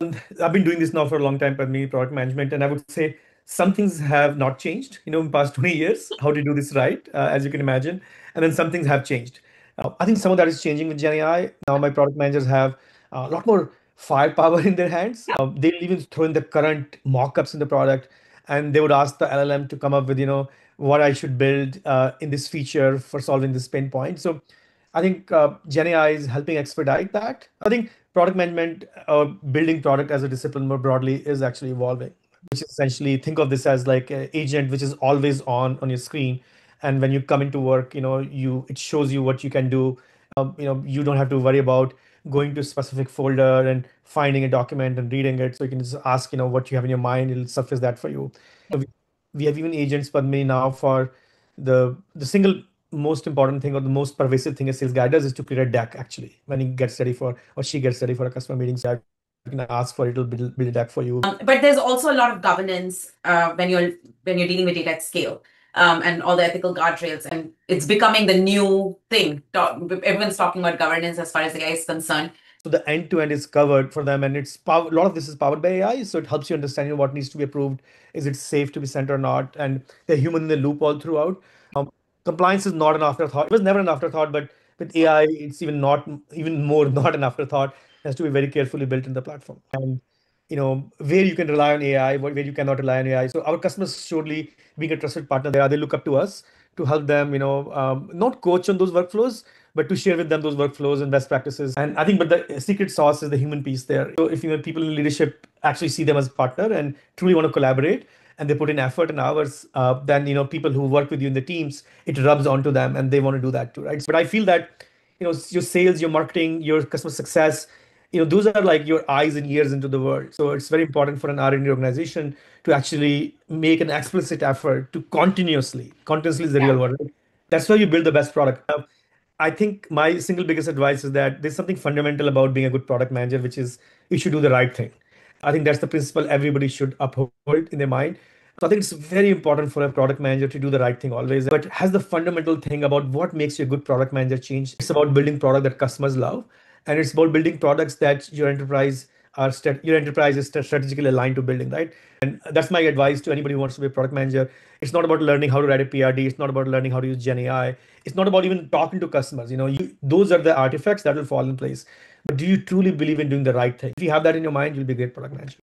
I've been doing this now for a long time, Padmini, product management, and I would say some things have not changed, you know, in the past 20 years, how to do this right, uh, as you can imagine. And then some things have changed. Uh, I think some of that is changing with GenAI. Now my product managers have a lot more firepower in their hands. Uh, they'll even throw in the current mock-ups in the product, and they would ask the LLM to come up with, you know, what I should build uh, in this feature for solving this pain point. So I think uh, GenAI is helping expedite that. I think product management or building product as a discipline more broadly is actually evolving, which essentially think of this as like an agent which is always on on your screen. And when you come into work, you know, you it shows you what you can do. Um, you know, you don't have to worry about going to a specific folder and finding a document and reading it. So you can just ask, you know, what you have in your mind. It'll surface that for you. So we, we have even agents, but me now for the the single most important thing or the most pervasive thing a sales guy does is to create a deck actually when he gets ready for or she gets ready for a customer meeting. So you can ask for it, it'll build, build a deck for you. Um, but there's also a lot of governance uh, when you're when you're dealing with data at scale. Um, and all the ethical guardrails, and it's becoming the new thing. Everyone's talking about governance as far as AI is concerned. So the end to end is covered for them, and it's power, a lot of this is powered by AI. So it helps you understand you know, what needs to be approved. Is it safe to be sent or not? And they're human in the loop all throughout. Um, compliance is not an afterthought. It was never an afterthought, but with AI, it's even not even more not an afterthought. It has to be very carefully built in the platform. And you know where you can rely on AI, where you cannot rely on AI. So our customers surely being a trusted partner there, they look up to us to help them, you know, um, not coach on those workflows, but to share with them those workflows and best practices. And I think, but the secret sauce is the human piece there. So if you know people in leadership actually see them as partner and truly want to collaborate, and they put in effort and hours, uh, then you know people who work with you in the teams, it rubs onto them, and they want to do that too, right? But I feel that you know your sales, your marketing, your customer success, you know those are like your eyes and ears into the world. So it's very important for an R&D organization to actually make an explicit effort to continuously, continuously is the yeah. real word. That's why you build the best product. I think my single biggest advice is that there's something fundamental about being a good product manager, which is you should do the right thing. I think that's the principle everybody should uphold in their mind. So I think it's very important for a product manager to do the right thing always, but has the fundamental thing about what makes you a good product manager change. It's about building product that customers love, and it's about building products that your enterprise are st- your enterprise is strategically aligned to building, right? And that's my advice to anybody who wants to be a product manager. It's not about learning how to write a PRD. It's not about learning how to use Gen AI. It's not about even talking to customers. You know, you, those are the artifacts that will fall in place. But do you truly believe in doing the right thing? If you have that in your mind, you'll be a great product manager.